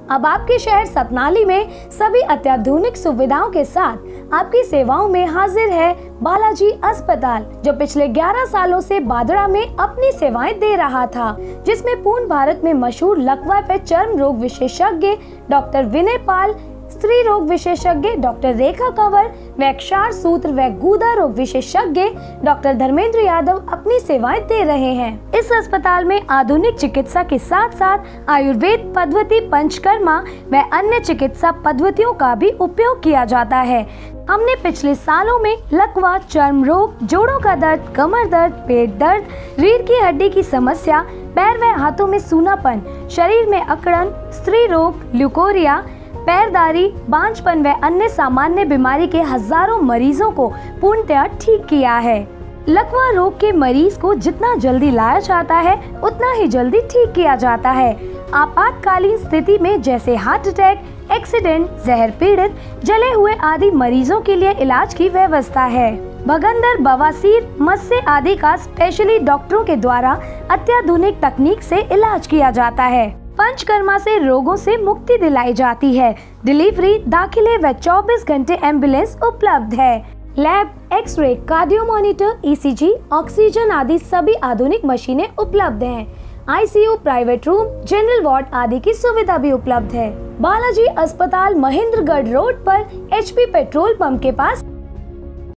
अब आपके शहर सतनाली में सभी अत्याधुनिक सुविधाओं के साथ आपकी सेवाओं में हाजिर है बालाजी अस्पताल, जो पिछले 11 सालों से बादड़ा में अपनी सेवाएँ दे रहा था, जिसमें पूर्ण भारत में मशहूर लकवा पे चर्म रोग विशेषज्ञ डॉक्टर विनय पाल स्त्री रोग विशेषज्ञ डॉक्टर रेखा कंवर व क्षार सूत्र व गुदा रोग विशेषज्ञ डॉक्टर धर्मेंद्र यादव अपनी सेवाएँ दे रहे हैं। इस अस्पताल में आधुनिक चिकित्सा के साथ साथ आयुर्वेद पद्धति पंचकर्मा व अन्य चिकित्सा पद्धतियों का भी उपयोग किया जाता है। हमने पिछले सालों में लकवा, चर्म रोग, जोड़ों का दर्द, कमर दर्द, पेट दर्द, रीढ़ की हड्डी की समस्या, पैर व हाथों में सूनापन, शरीर में अकड़न, स्त्री रोग, ल्यूकोरिया पैरदारी, बांझपन व अन्य सामान्य बीमारी के हज़ारों मरीजों को पूर्णतया ठीक किया है। लकवा रोग के मरीज़ को जितना जल्दी लाया जाता है, उतना ही जल्दी ठीक किया जाता है। आपातकालीन स्थिति में जैसे हार्ट अटैक, एक्सीडेंट, जहर पीड़ित, जले हुए आदि मरीजों के लिए इलाज की व्यवस्था है। भगंदर बवासीर मस्से आदि का स्पेशली डॉक्टरों के द्वारा अत्याधुनिक तकनीक से इलाज किया जाता है। पंचकर्मा से रोगों से मुक्ति दिलाई जाती है। डिलीवरी दाखिले व 24 घंटे एंबुलेंस उपलब्ध है। Lab, x ray, cardio monitor, ECG, oxygen आदि सभी आधुनिक मशीनें उपलब्ध हैं। ICU, private room, general ward आदि की सुविधा भी उपलब्ध है। बालाजी अस्पताल महेंद्रगढ़ रोड पर एचपी पेट्रोल पंप के पास